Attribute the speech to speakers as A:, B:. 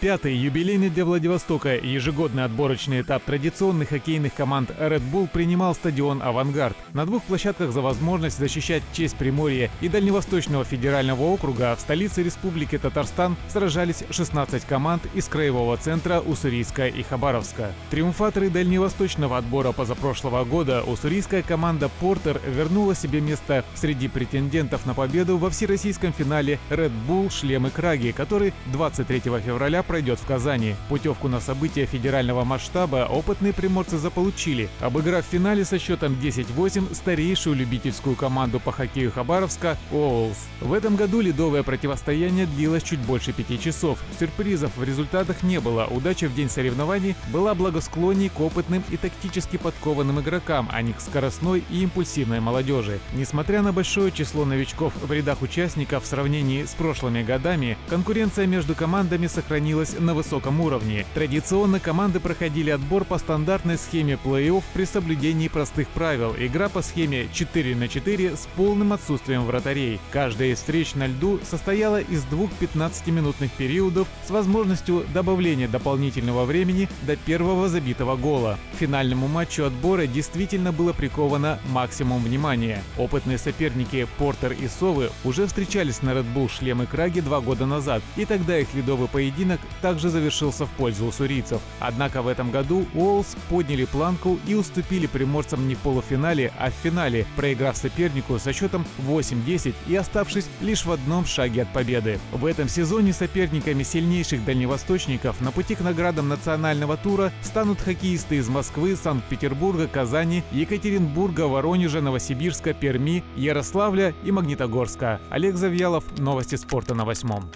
A: Пятый юбилейный для Владивостока ежегодный отборочный этап традиционных хоккейных команд Red Bull принимал стадион «Авангард». На двух площадках за возможность защищать честь Приморья и Дальневосточного федерального округа в столице Республики Татарстан сражались 16 команд из краевого центра Уссурийска и Хабаровска. Триумфаторы дальневосточного отбора позапрошлого года уссурийская команда «Портер» вернула себе место среди претендентов на победу во всероссийском финале Red Bull «Шлемы Краги», который 23 февраля пройдет в Казани. Путевку на события федерального масштаба опытные приморцы заполучили, обыграв в финале со счетом 10-8 старейшую любительскую команду по хоккею Хабаровска «Оулс». В этом году ледовое противостояние длилось чуть больше пяти часов. Сюрпризов в результатах не было. Удача в день соревнований была благосклонней к опытным и тактически подкованным игрокам, а не к скоростной и импульсивной молодежи. Несмотря на большое число новичков в рядах участников в сравнении с прошлыми годами, конкуренция между командами сохранилась сохранилась на высоком уровне. Традиционно команды проходили отбор по стандартной схеме плей-офф при соблюдении простых правил. Игра по схеме 4 на 4 с полным отсутствием вратарей. Каждая из встреч на льду состояла из двух 15-минутных периодов с возможностью добавления дополнительного времени до первого забитого гола. Финальному матчу отбора действительно было приковано максимум внимания. Опытные соперники Портер и Совы уже встречались на Red Bull шлемы Краги два года назад, и тогда их ледовый поединок также завершился в пользу уссурийцев. Однако в этом году Уоллс подняли планку и уступили приморцам не в полуфинале, а в финале, проиграв сопернику со счетом 8-10 и оставшись лишь в одном шаге от победы. В этом сезоне соперниками сильнейших дальневосточников на пути к наградам национального тура станут хоккеисты из Москвы, Санкт-Петербурга, Казани, Екатеринбурга, Воронежа, Новосибирска, Перми, Ярославля и Магнитогорска. Олег Завьялов, Новости спорта на восьмом.